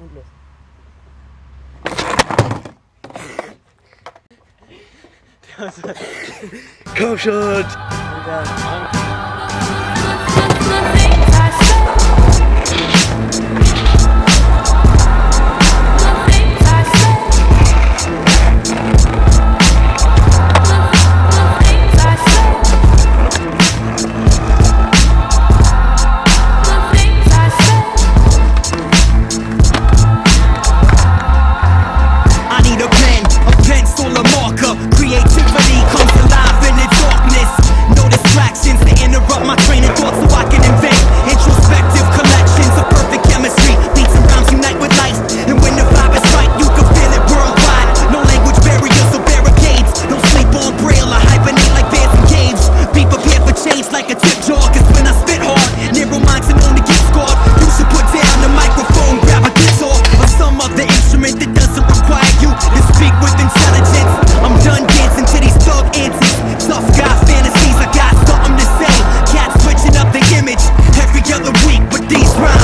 Und los. Komm schon! minds and only get scored. You should put down the microphone, grab a guitar. Or some other instrument that doesn't require you to speak with intelligence. I'm done dancing to these thug antics. Tough guy fantasies, I got something to say. Cats switching up the image every other week with these rhymes.